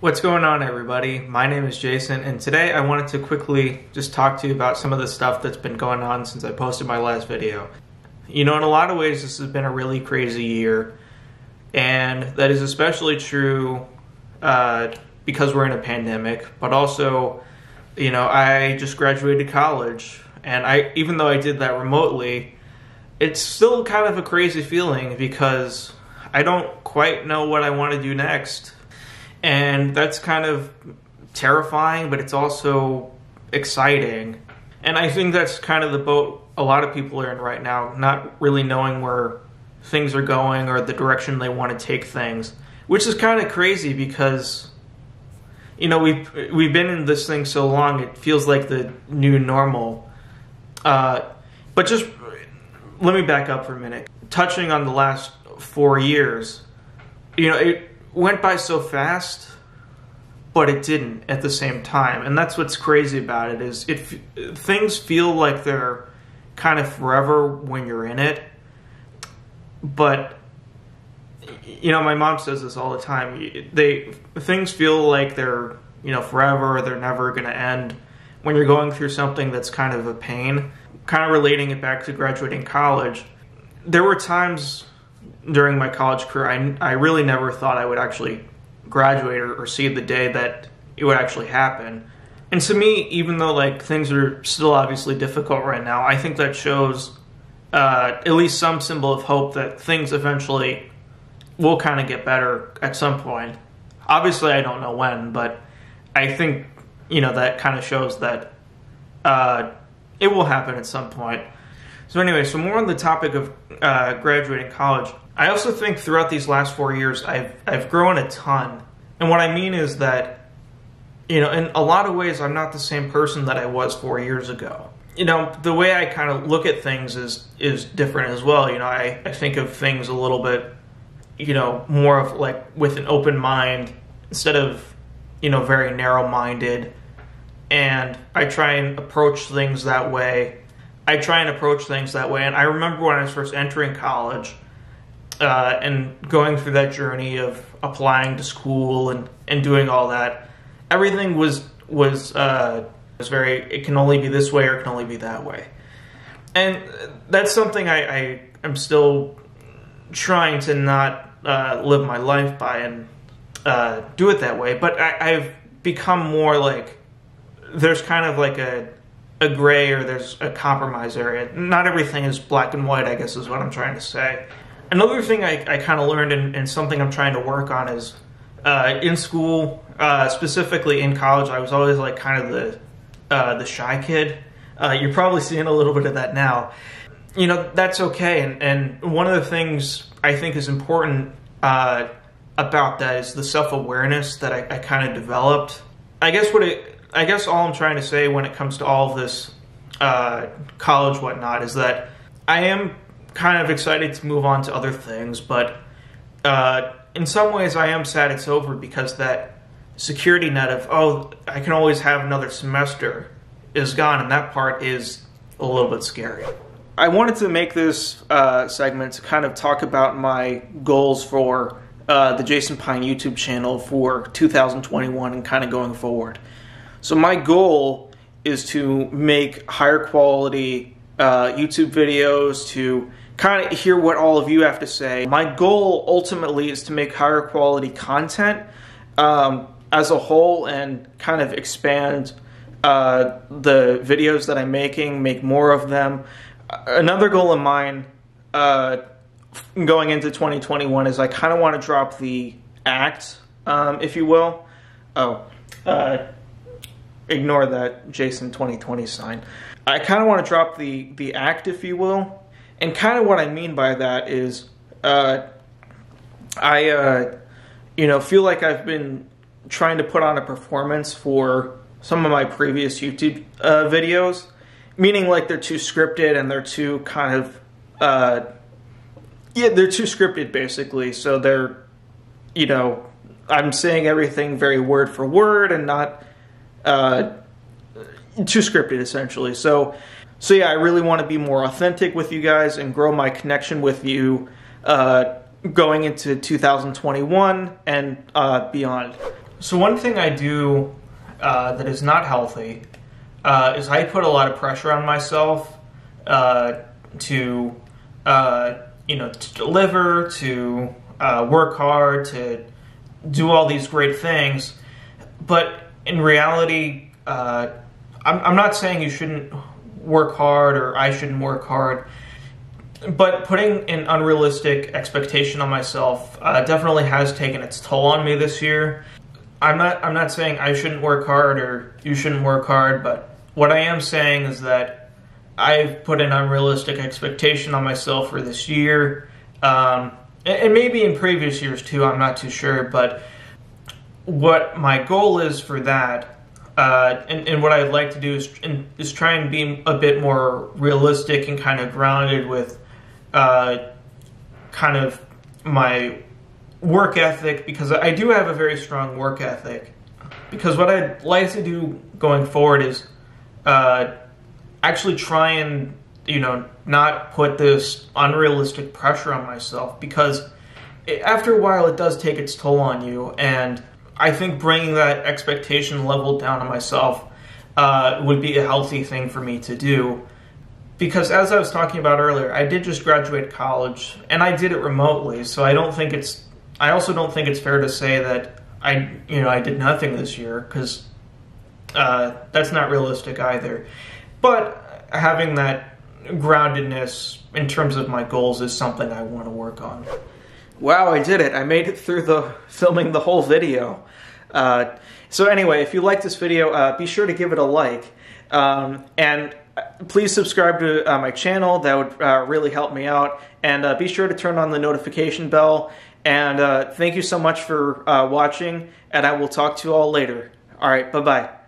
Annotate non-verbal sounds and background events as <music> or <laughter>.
What's going on, everybody? My name is Jason, and today I wanted to quickly just talk to you about some of the stuff that's been going on since I posted my last video. You know, in a lot of ways, this has been a really crazy year, and that is especially true uh, because we're in a pandemic, but also, you know, I just graduated college, and I even though I did that remotely, it's still kind of a crazy feeling because I don't quite know what I want to do next. And that's kind of terrifying, but it's also exciting. And I think that's kind of the boat a lot of people are in right now, not really knowing where things are going or the direction they want to take things, which is kind of crazy because you know we've we've been in this thing so long it feels like the new normal. Uh, but just let me back up for a minute. Touching on the last four years, you know, it went by so fast, but it didn't at the same time, and that's what's crazy about it. Is it things feel like they're kind of forever when you're in it, but you know, my mom says this all the time. They things feel like they're you know forever. They're never going to end when you're going through something that's kind of a pain. Kind of relating it back to graduating college, there were times during my college career I, I really never thought I would actually graduate or, or see the day that it would actually happen. And to me, even though like things are still obviously difficult right now, I think that shows uh, at least some symbol of hope that things eventually will kind of get better at some point. Obviously, I don't know when, but I think you know that kind of shows that uh, it will happen at some point. So anyway, so more on the topic of uh, graduating college. I also think throughout these last four years, I've I've grown a ton, and what I mean is that you know, in a lot of ways, I'm not the same person that I was four years ago. You know, the way I kind of look at things is is different as well. You know, I, I think of things a little bit, you know, more of like with an open mind instead of, you know, very narrow minded. And I try and approach things that way. I try and approach things that way. And I remember when I was first entering college uh, and going through that journey of applying to school and, and doing all that everything was was uh, was very. It can only be this way or it can only be that way, and that's something I, I am still trying to not uh, live my life by and uh, do it that way. But I, I've become more like there's kind of like a a gray or there's a compromise area. Not everything is black and white, I guess is what I'm trying to say. Another thing I, I kind of learned and, and, something I'm trying to work on is uh, in school, uh, specifically in college, I was always like kind of the uh, the shy kid. Uh, you're probably seeing a little bit of that now. You know that's okay, and and one of the things I think is important uh, about that is the self awareness that I, I kind of developed. I guess what it, I guess all I'm trying to say when it comes to all of this uh, college whatnot is that I am kind of excited to move on to other things, but in some ways, I am sad it's over because that security net of oh, I can always have another semester is gone, and that part is a little bit scary. I wanted to make this uh, segment to kind of talk about my goals for uh, the Jason Pyne YouTube channel for 2021 and kind of going forward. So my goal is to make higher quality uh, YouTube videos to kind of hear what all of you have to say. My goal ultimately is to make higher quality content um, as a whole and kind of expand uh, the videos that I'm making, make more of them. Another goal of mine uh, going into 2021 is I kind of want to drop the act, um, if you will. Oh, uh, ignore that Jason 2020 sign. I kind of want to drop the the act, if you will, and kind of what I mean by that is, uh, I, uh, you know, feel like I've been trying to put on a performance for some of my previous YouTube uh, videos, meaning like they're too scripted and they're too kind of, uh, yeah, they're too scripted basically. So they're, you know, I'm saying everything very word for word and not uh, too scripted essentially. So so yeah, I really want to be more authentic with you guys and grow my connection with you uh, going into 2021 and uh, beyond. So one thing I do uh, that is not healthy uh, is I put a lot of pressure on myself uh, to, uh, you know, to deliver, to work hard, to do all these great things. But in reality, I'm, I'm not saying you shouldn't work hard or I shouldn't work hard but putting an unrealistic expectation on myself uh, definitely has taken its toll on me this year. I'm not I'm not saying I shouldn't work hard or you shouldn't work hard, but what I am saying is that I've put an unrealistic expectation on myself for this year, um, and, and maybe in previous years too. I'm not too sure, but what my goal is for that uh, and, and, what I'd like to do is, is try and be a bit more realistic and kind of grounded with uh, kind of my work ethic because I do have a very strong work ethic. Because what I'd like to do going forward is uh, actually try and you know not put this unrealistic pressure on myself because it, after a while it does take its toll on you and I think bringing that expectation level down on myself uh, would be a healthy thing for me to do. Because as I was talking about earlier, I did just graduate college and I did it remotely, so I don't think it's. I also don't think it's fair to say that I, you know, I did nothing this year because uh, that's not realistic either. But having that groundedness in terms of my goals is something I want to work on. Wow, I did it. I made it through the <laughs> filming the whole video. Uh, so anyway, if you like this video, uh, be sure to give it a like. Um, and uh, please subscribe to uh, my channel. That would uh, really help me out. And uh, be sure to turn on the notification bell. And thank you so much for watching. And I will talk to you all later. All right, bye-bye.